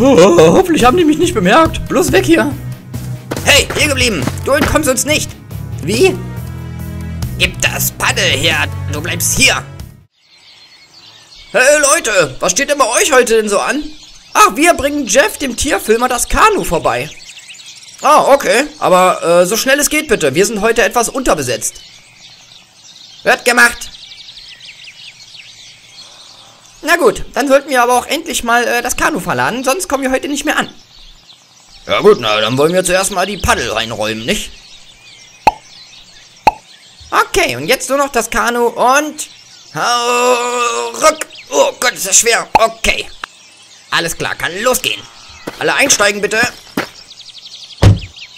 Oh, hoffentlich haben die mich nicht bemerkt. Bloß weg hier. Hey, hier geblieben. Du entkommst uns nicht. Wie? Gib das Paddel her. Du bleibst hier. Hey Leute, was steht denn bei euch heute denn so an? Ach, wir bringen Jeff, dem Tierfilmer, das Kanu vorbei. Ah, okay. Aber äh, so schnell es geht bitte. Wir sind heute etwas unterbesetzt. Wird gemacht. Na gut, dann sollten wir aber auch endlich mal äh, das Kanu verladen, sonst kommen wir heute nicht mehr an. Ja gut, na, dann wollen wir zuerst mal die Paddel reinräumen, nicht? Okay, und jetzt nur noch das Kanu und... Rück! Oh Gott, ist das schwer. Okay. Alles klar, kann losgehen. Alle einsteigen, bitte.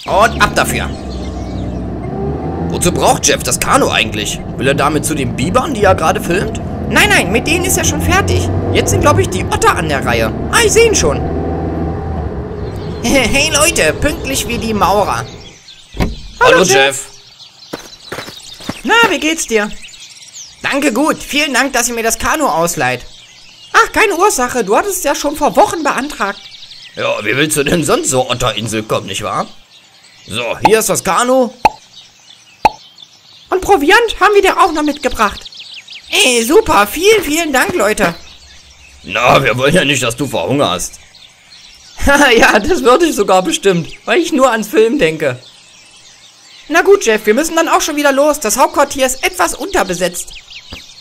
Und ab dafür. Wozu braucht Jeff das Kanu eigentlich? Will er damit zu den Bibern, die er gerade filmt? Nein, nein, mit denen ist er schon fertig. Jetzt sind, glaube ich, die Otter an der Reihe. Ah, ich sehe ihn schon. hey, Leute, pünktlich wie die Maurer. Hallo, Hallo Jeff. Jeff. Na, wie geht's dir? Danke gut. Vielen Dank, dass ihr mir das Kanu ausleiht. Ach, keine Ursache. Du hattest es ja schon vor Wochen beantragt. Ja, wie willst du denn sonst so Otterinsel kommen, nicht wahr? So, hier ist das Kanu. Und Proviant haben wir dir auch noch mitgebracht. Ey, super. Vielen, vielen Dank, Leute. Na, wir wollen ja nicht, dass du verhungerst. ja, das würde ich sogar bestimmt, weil ich nur ans Film denke. Na gut, Jeff, wir müssen dann auch schon wieder los. Das Hauptquartier ist etwas unterbesetzt.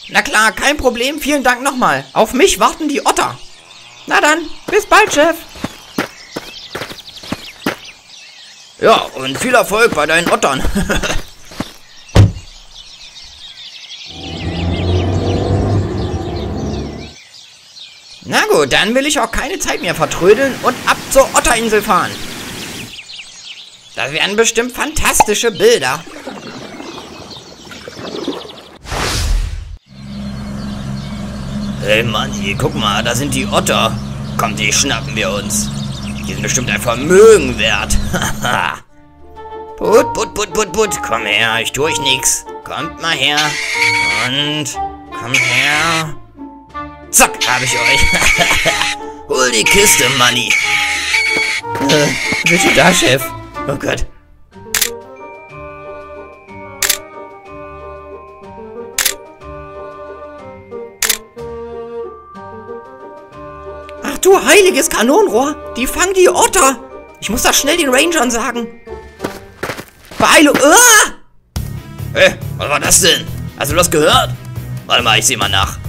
Na klar, kein Problem. Vielen Dank nochmal. Auf mich warten die Otter. Na dann, bis bald, Jeff. Ja, und viel Erfolg bei deinen Ottern. gut, dann will ich auch keine Zeit mehr vertrödeln und ab zur Otterinsel fahren. Das werden bestimmt fantastische Bilder. Hey Manni, guck mal, da sind die Otter. Komm, die schnappen wir uns. Die sind bestimmt ein Vermögen wert. put, put, put, put, put. Komm her, ich tue euch nix. Kommt mal her. Und komm her. Zack, hab ich euch. Hol die Kiste, Manni. Äh, bitte da, Chef. Oh Gott. Ach du heiliges Kanonenrohr! Die fangen die Otter! Ich muss das schnell den Rangern sagen. Beeilung! Ah! Hey, was war das denn? Hast du das gehört? Warte mal, ich seh mal nach.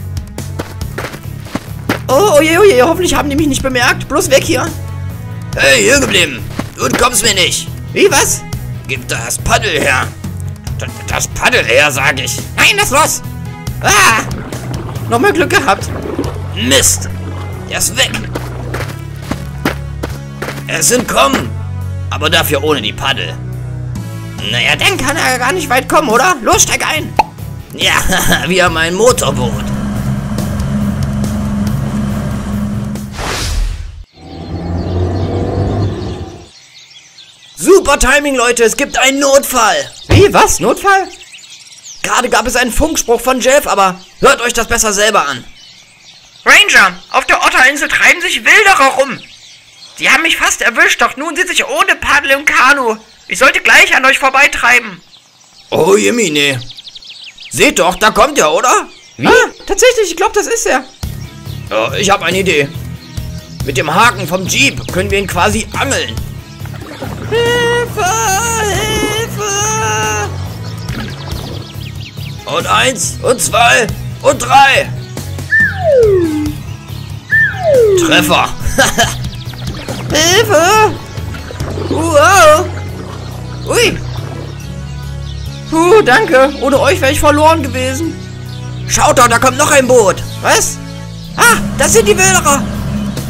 Oh, oje, oje, hoffentlich haben die mich nicht bemerkt. Bloß weg hier. Hey, hier geblieben. Du kommst mir nicht. Wie, was? Gib das Paddel her. Das, das Paddel her, sag ich. Nein, das los. Ah! Nochmal Glück gehabt. Mist. Er ist weg. Er ist entkommen. Aber dafür ohne die Paddel. Naja, dann kann er gar nicht weit kommen, oder? Los, steig ein. Ja, wir haben ein Motorboot. Super Timing, Leute. Es gibt einen Notfall. Wie? Was? Notfall? Gerade gab es einen Funkspruch von Jeff, aber hört euch das besser selber an. Ranger, auf der Otterinsel treiben sich Wilderer rum. Sie haben mich fast erwischt, doch nun sitze ich ohne Paddel im Kanu. Ich sollte gleich an euch vorbeitreiben. Oh, Jemine. Seht doch, da kommt er, oder? Wie? Ah, tatsächlich, ich glaube, das ist er. Ja, ich habe eine Idee. Mit dem Haken vom Jeep können wir ihn quasi angeln. Hilfe! Hilfe! Und eins, und zwei, und drei. Treffer. Hilfe! Wow! Ui! Puh, danke. Ohne euch wäre ich verloren gewesen. Schaut doch, da kommt noch ein Boot. Was? Ah, das sind die Wilderer.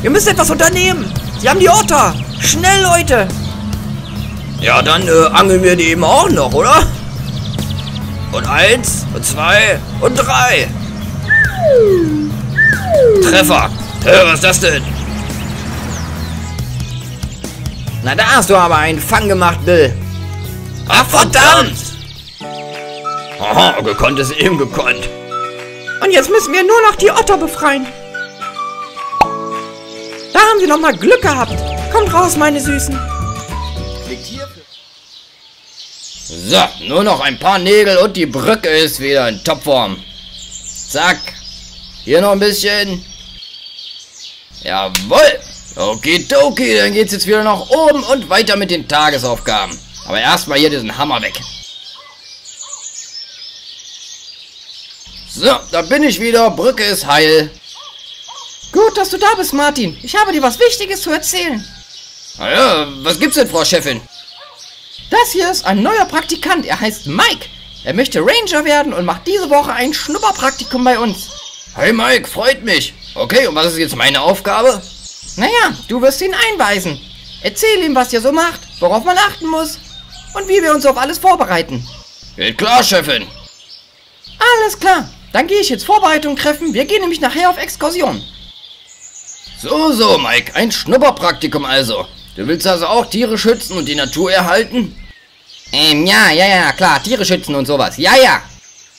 Wir müssen etwas unternehmen. Sie haben die Otter. Schnell, Leute. Ja, dann äh, angeln wir die eben auch noch, oder? Und eins, und zwei, und drei. Treffer. Hör, was ist das denn? Na, da hast du aber einen Fang gemacht, Bill. Ach, verdammt! Aha, gekonnt ist eben gekonnt. Und jetzt müssen wir nur noch die Otter befreien. Da haben haben wir nochmal Glück gehabt. Kommt raus, meine Süßen. So, nur noch ein paar Nägel und die Brücke ist wieder in Topform. Zack. Hier noch ein bisschen. Jawohl. Okidoki, dann geht's jetzt wieder nach oben und weiter mit den Tagesaufgaben. Aber erstmal hier diesen Hammer weg. So, da bin ich wieder. Brücke ist heil. Gut, dass du da bist, Martin. Ich habe dir was Wichtiges zu erzählen. Naja, was gibt's denn, Frau Chefin? Das hier ist ein neuer Praktikant. Er heißt Mike. Er möchte Ranger werden und macht diese Woche ein Schnupperpraktikum bei uns. Hey Mike, freut mich. Okay, und was ist jetzt meine Aufgabe? Naja, du wirst ihn einweisen. Erzähl ihm, was ihr so macht, worauf man achten muss und wie wir uns auf alles vorbereiten. Geht klar, Chefin. Alles klar. Dann gehe ich jetzt Vorbereitung treffen. Wir gehen nämlich nachher auf Exkursion. So, so, Mike. Ein Schnupperpraktikum also. Du willst also auch Tiere schützen und die Natur erhalten? Ähm, ja, ja, ja, klar. Tiere schützen und sowas. Ja, ja.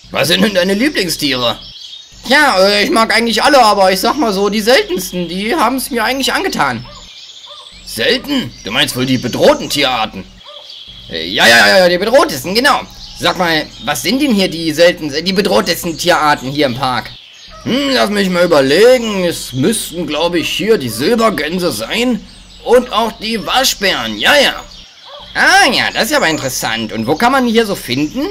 Was sind denn deine Lieblingstiere? Ja, äh, ich mag eigentlich alle, aber ich sag mal so, die seltensten, die haben es mir eigentlich angetan. Selten? Du meinst wohl die bedrohten Tierarten? Äh, ja, ja, ja, die bedrohtesten, genau. Sag mal, was sind denn hier die seltensten, die bedrohtesten Tierarten hier im Park? Hm, lass mich mal überlegen. Es müssten, glaube ich, hier die Silbergänse sein und auch die Waschbären. Ja, ja. Ah ja, das ist aber interessant. Und wo kann man die hier so finden?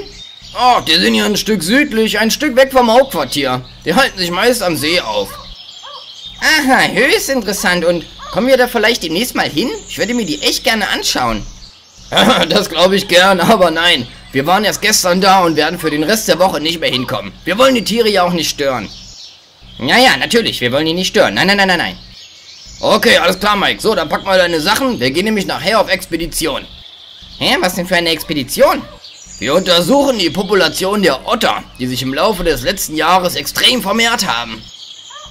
Ach, die sind hier ein Stück südlich, ein Stück weg vom Hauptquartier. Die halten sich meist am See auf. Aha, höchst interessant. Und kommen wir da vielleicht demnächst mal hin? Ich würde mir die echt gerne anschauen. das glaube ich gern, aber nein. Wir waren erst gestern da und werden für den Rest der Woche nicht mehr hinkommen. Wir wollen die Tiere ja auch nicht stören. Ja, ja, natürlich. Wir wollen die nicht stören. Nein, nein, nein, nein, nein. Okay, alles klar, Mike. So, dann pack mal deine Sachen. Wir gehen nämlich nachher auf Expedition. Hä, was denn für eine Expedition? Wir untersuchen die Population der Otter, die sich im Laufe des letzten Jahres extrem vermehrt haben.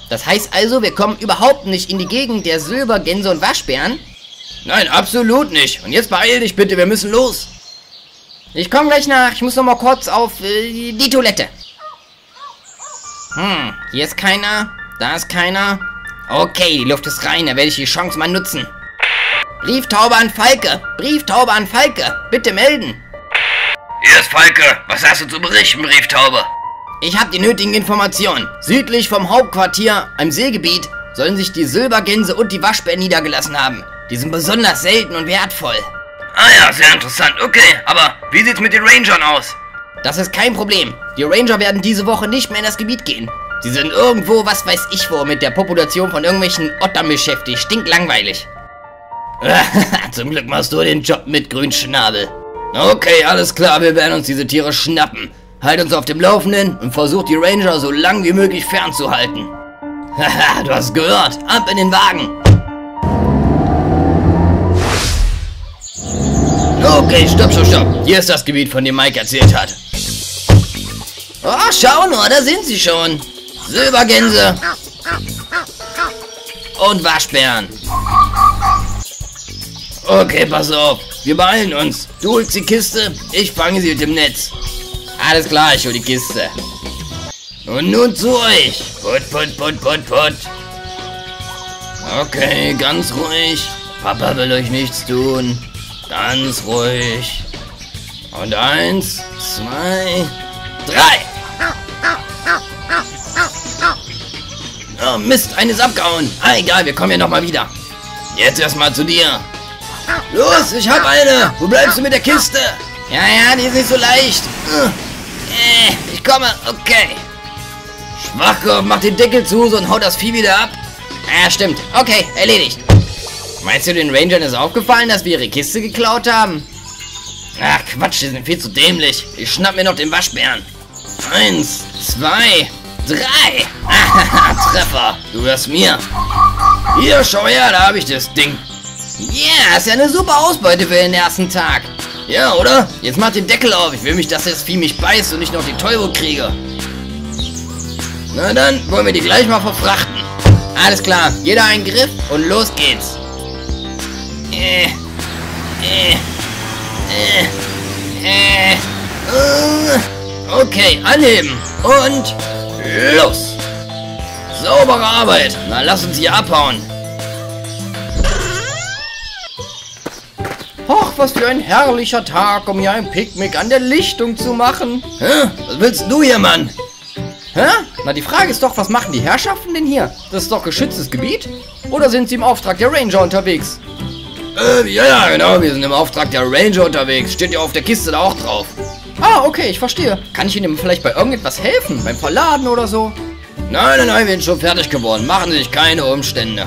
Das heißt also, wir kommen überhaupt nicht in die Gegend der Silbergänse und Waschbären? Nein, absolut nicht. Und jetzt beeil dich bitte, wir müssen los. Ich komme gleich nach. Ich muss noch mal kurz auf äh, die Toilette. Hm, hier ist keiner. Da ist keiner. Okay, die Luft ist rein. Da werde ich die Chance mal nutzen. Brieftaube an Falke. Brieftaube an Falke. Bitte melden. Hier ist Falke. Was hast du zu berichten, Brieftaube? Ich habe die nötigen Informationen. Südlich vom Hauptquartier, einem Seegebiet, sollen sich die Silbergänse und die Waschbären niedergelassen haben. Die sind besonders selten und wertvoll. Ah ja, sehr interessant. Okay, aber wie sieht's mit den Rangern aus? Das ist kein Problem. Die Ranger werden diese Woche nicht mehr in das Gebiet gehen. Sie sind irgendwo, was weiß ich wo, mit der Population von irgendwelchen Ottern beschäftigt. Stinklangweilig. Zum Glück machst du den Job mit Grünschnabel. Okay, alles klar, wir werden uns diese Tiere schnappen. Halt uns auf dem Laufenden und versuch die Ranger so lang wie möglich fernzuhalten. Haha, du hast gehört. Ab in den Wagen. Okay, stopp, stopp, stopp. Hier ist das Gebiet, von dem Mike erzählt hat. Oh, schau nur, da sind sie schon. Silbergänse. Und Waschbären. Okay, pass auf. Wir beeilen uns. Du holst die Kiste, ich fange sie mit dem Netz. Alles klar, ich hol die Kiste. Und nun zu euch. Put, put, put, put, put. Okay, ganz ruhig. Papa will euch nichts tun. Ganz ruhig. Und eins, zwei, drei. Oh Mist, eines abgehauen. Ah, egal, wir kommen ja nochmal wieder. Jetzt erstmal zu dir. Los, ich hab eine. Wo bleibst du mit der Kiste? Ja, ja, die ist nicht so leicht. Äh, ich komme, okay. Schwachkopf, mach den Deckel zu und hau das Vieh wieder ab. Ja, stimmt. Okay, erledigt. Meinst du, den Rangern ist aufgefallen, dass wir ihre Kiste geklaut haben? Ach, Quatsch, die sind viel zu dämlich. Ich schnapp mir noch den Waschbären. Eins, zwei, drei. Treffer. Du hörst mir. Hier, schau her, da habe ich das Ding. Ja, yeah, ist ja eine super Ausbeute für den ersten Tag. Ja, oder? Jetzt mach den Deckel auf. Ich will mich, dass das Vieh mich beißt und ich noch die Teufel kriege. Na dann, wollen wir die gleich mal verfrachten. Alles klar, jeder einen Griff und los geht's. Äh, äh, äh, äh, äh. Okay, anheben und Los! Saubere Arbeit! Na lass uns hier abhauen! Och, was für ein herrlicher Tag, um hier ein Picknick an der Lichtung zu machen. Hä? Was willst du hier, Mann? Hä? Na, die Frage ist doch, was machen die Herrschaften denn hier? Das ist doch geschütztes Gebiet? Oder sind sie im Auftrag der Ranger unterwegs? Äh, ja, ja, genau, wir sind im Auftrag der Ranger unterwegs. Steht ja auf der Kiste da auch drauf. Ah, okay, ich verstehe. Kann ich Ihnen vielleicht bei irgendetwas helfen? Beim Verladen oder so? Nein, nein, nein, wir sind schon fertig geworden. Machen Sie sich keine Umstände.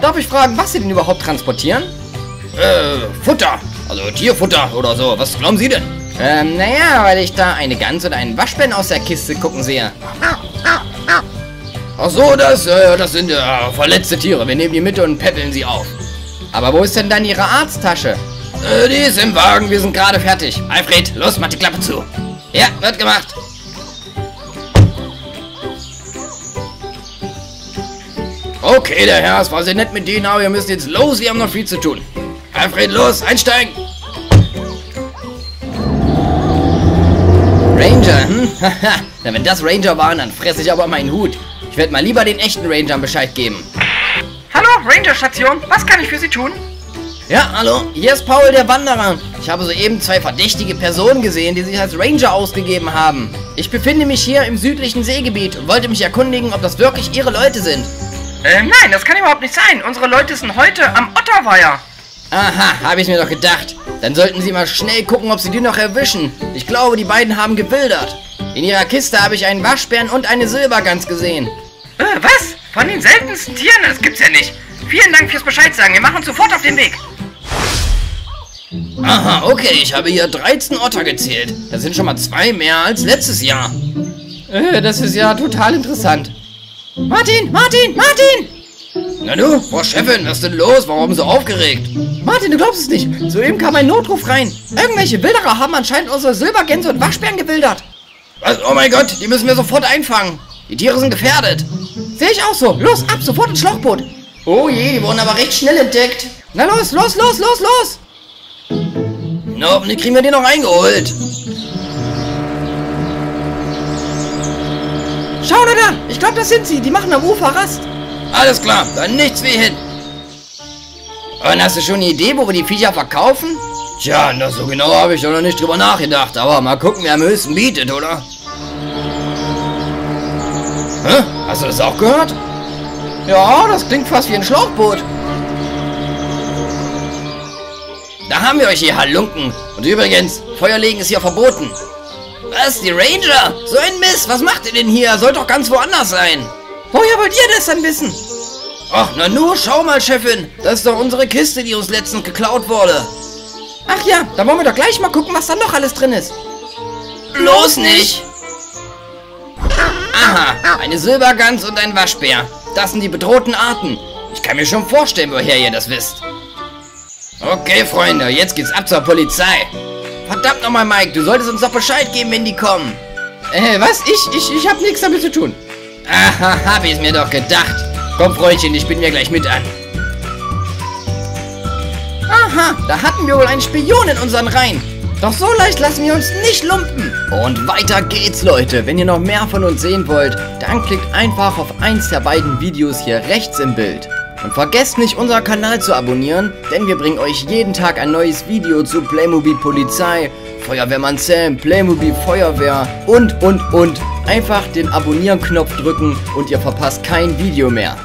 Darf ich fragen, was Sie denn überhaupt transportieren? Äh, Futter. Also Tierfutter oder so. Was glauben Sie denn? Ähm, naja, weil ich da eine Gans und einen Waschbären aus der Kiste gucken sehe. Ach so, das, äh, das sind äh, verletzte Tiere. Wir nehmen die mit und peppeln sie auf. Aber wo ist denn dann Ihre Arzttasche? Äh, die ist im Wagen. Wir sind gerade fertig. Alfred, los, mach die Klappe zu. Ja, wird gemacht. Okay, der Herr, es war sehr nett mit Ihnen, aber wir müssen jetzt los. Wir haben noch viel zu tun. Alfred, los, einsteigen. Ranger, hm? Na, wenn das Ranger waren, dann fresse ich aber meinen Hut. Ich werde mal lieber den echten Rangern Bescheid geben. Hallo, Ranger-Station. Was kann ich für Sie tun? Ja, hallo, hier ist Paul der Wanderer. Ich habe soeben zwei verdächtige Personen gesehen, die sich als Ranger ausgegeben haben. Ich befinde mich hier im südlichen Seegebiet und wollte mich erkundigen, ob das wirklich Ihre Leute sind. Äh, nein, das kann überhaupt nicht sein. Unsere Leute sind heute am Otterweiher. Aha, habe ich mir doch gedacht. Dann sollten Sie mal schnell gucken, ob Sie die noch erwischen. Ich glaube, die beiden haben gewildert. In ihrer Kiste habe ich einen Waschbären und eine Silbergans gesehen. Äh, was? Von den seltensten Tieren? Das gibt's ja nicht. Vielen Dank fürs Bescheid sagen. Wir machen uns sofort auf den Weg. Aha, okay, ich habe hier 13 Otter gezählt. Das sind schon mal zwei mehr als letztes Jahr. Äh, das ist ja total interessant. Martin, Martin, Martin! Na du, Frau Chefin, was ist denn los? Warum so aufgeregt? Martin, du glaubst es nicht. Soeben kam ein Notruf rein. Irgendwelche Wilderer haben anscheinend unsere Silbergänse und Waschbären gewildert. Was? Oh mein Gott, die müssen wir sofort einfangen. Die Tiere sind gefährdet. Sehe ich auch so. Los, ab, sofort ins Schlauchboot. Oh je, die wurden aber recht schnell entdeckt. Na los, los, los, los, los. Na, hoffentlich kriegen wir die noch eingeholt. Schau da, da. Ich glaube, das sind sie. Die machen am Ufer Rast. Alles klar, dann nichts wie hin. Und hast du schon eine Idee, wo wir die Viecher verkaufen? Tja, na, so genau habe ich doch noch nicht drüber nachgedacht. Aber mal gucken, wer am höchsten bietet, oder? Hä? Hast du das auch gehört? Ja, das klingt fast wie ein Schlauchboot. Da haben wir euch hier, Halunken. Und übrigens, Feuerlegen ist hier verboten. Was, die Ranger? So ein Mist, was macht ihr denn hier? Sollt doch ganz woanders sein. Woher wollt ihr das dann wissen? Ach, na nur, schau mal, Chefin. Das ist doch unsere Kiste, die uns letztens geklaut wurde. Ach ja, dann wollen wir doch gleich mal gucken, was da noch alles drin ist. Bloß nicht! Aha, eine Silbergans und ein Waschbär. Das sind die bedrohten Arten. Ich kann mir schon vorstellen, woher ihr das wisst. Okay, Freunde, jetzt geht's ab zur Polizei. Verdammt nochmal, Mike, du solltest uns doch Bescheid geben, wenn die kommen. Äh, was? Ich, ich, ich hab nichts damit zu tun. Aha, hab ich's mir doch gedacht. Komm, Freundchen, ich bin mir gleich mit an. Aha, da hatten wir wohl einen Spion in unseren Reihen. Doch so leicht lassen wir uns nicht lumpen. Und weiter geht's, Leute. Wenn ihr noch mehr von uns sehen wollt, dann klickt einfach auf eins der beiden Videos hier rechts im Bild. Und vergesst nicht, unseren Kanal zu abonnieren, denn wir bringen euch jeden Tag ein neues Video zu Playmobil Polizei, Feuerwehrmann Sam, Playmobil Feuerwehr und, und, und. Einfach den Abonnieren-Knopf drücken und ihr verpasst kein Video mehr.